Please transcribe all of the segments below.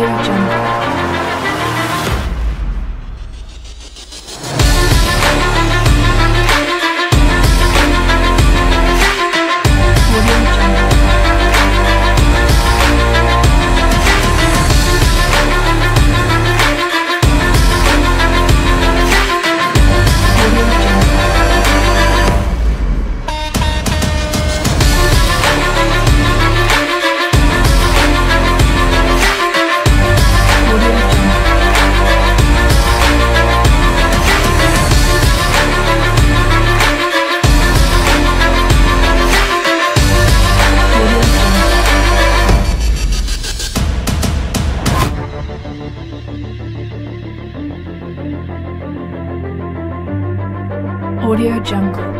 Radio Audio Jungle.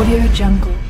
Audio Jungle.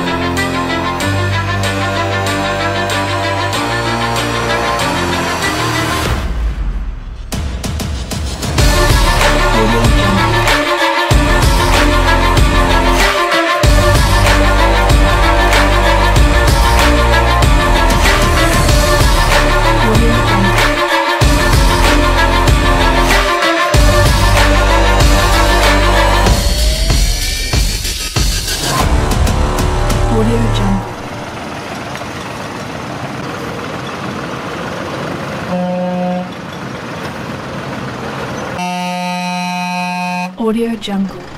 Audio Jungle.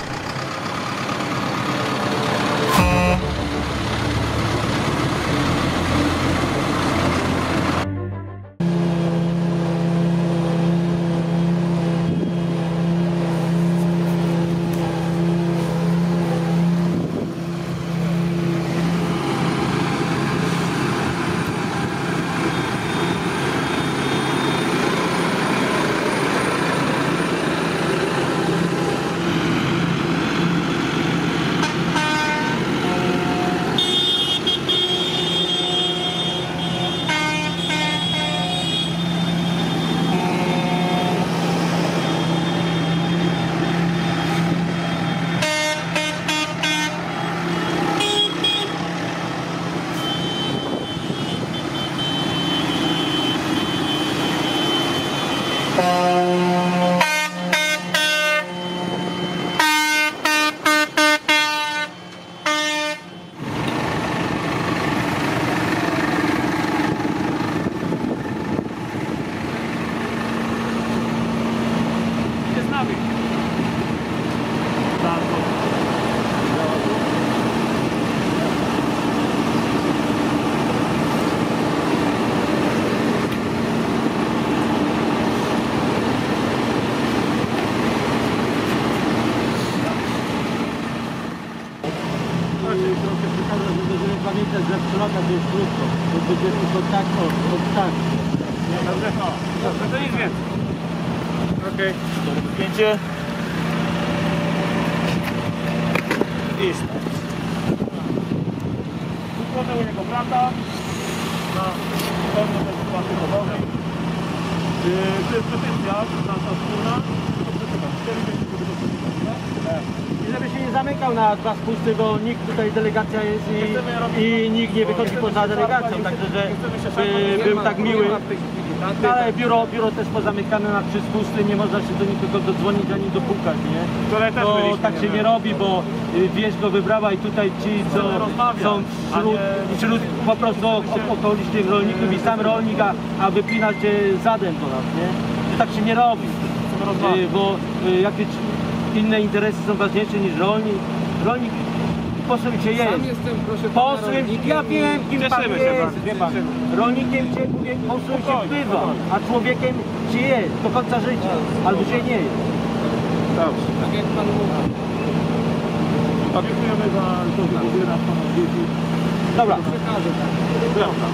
Te zepsuloka to jest krótko. To będzie tylko tak, o, o tak. Dobrze? Dobrze, to nic więcej. Okej. Zdjęcie. I start. Wykładał jego brata na pewno też wodowej. Yy, To jest petycja nasza wspólna. To przeczytam. Cztery miesiące do podpisania. I żeby zamykał na dwa spusty, bo nikt tutaj delegacja jest i, i nikt nie wychodzi poza delegacją, także że by, był tak miły. Ale biuro, biuro też pozamykane na trzy spusty, nie można się do nikogo dodzwonić ani dopukać, nie? Wczoraj też To byliśmy, tak się nie? nie robi, bo y, wieś go wybrała i tutaj ci, co są wśród, wśród po prostu ok- okolicznych rolników i sam rolnik, a, a wypina się zadem do nas, nie? Tak się nie robi. Y, bo y, jakieś inne interesy są ważniejsze niż rolnik. Rolnik posłem cię jest. Sam jestem, proszę pana, Posłem, rolnikiem ja i- wiem kim pan Cieszymy się jest, bardzo, wie pan. Rolnikiem cię mówię, posłem się Spokojnie, bywa, spokojnie. a człowiekiem się jest do końca życia, albo się nie jest. Dobrze. Tak jak pan mówi. Dziękujemy za to, że pobiera pan odwiedzi. Dobra, Przekażę tak. Dobra.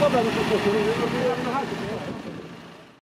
dobra, no to proszę, robimy na chacie, nie?